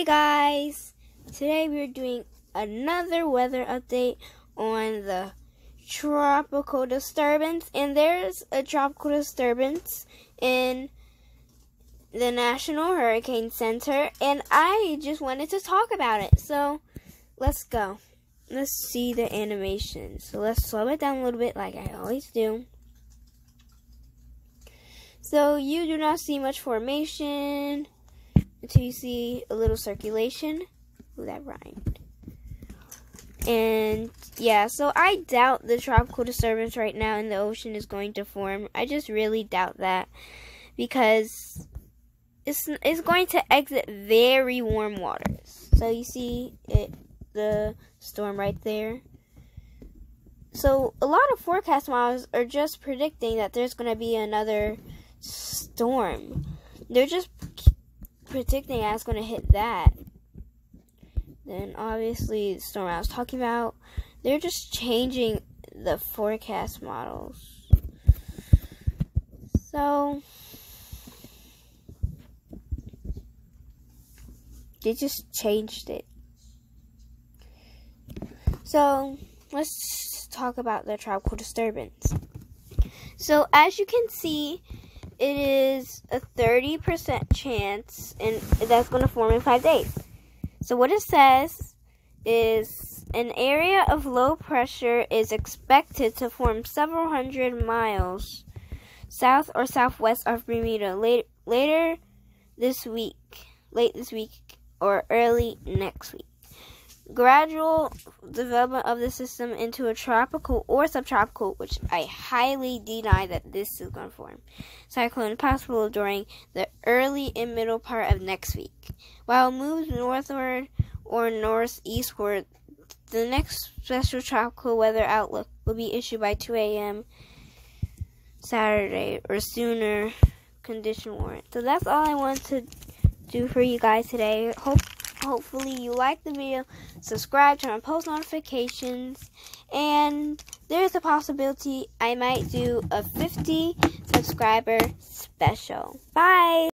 today we're doing another weather update on the tropical disturbance. And there's a tropical disturbance in the National Hurricane Center, and I just wanted to talk about it. So let's go. Let's see the animation. So let's slow it down a little bit, like I always do. So you do not see much formation until you see a little circulation. Ooh, that rhymed. And yeah, so I doubt the tropical disturbance right now in the ocean is going to form. I just really doubt that because it's it's going to exit very warm waters. So you see it the storm right there. So a lot of forecast models are just predicting that there's going to be another storm. They're just predicting that's going to hit that. Then obviously the storm I was talking about, they're just changing the forecast models. So they just changed it. So let's talk about the tropical disturbance. So as you can see, it is a 30% chance and that's going to form in five days. So what it says is an area of low pressure is expected to form several hundred miles south or southwest of Bermuda later, later this week, late this week or early next week gradual development of the system into a tropical or subtropical, which I highly deny that this is going to form, cyclone possible during the early and middle part of next week. While it moves northward or northeastward, the next special tropical weather outlook will be issued by 2 a.m. Saturday or sooner condition warrant. So that's all I want to do for you guys today. Hope hopefully you like the video subscribe turn on post notifications and there's a possibility i might do a 50 subscriber special. Bye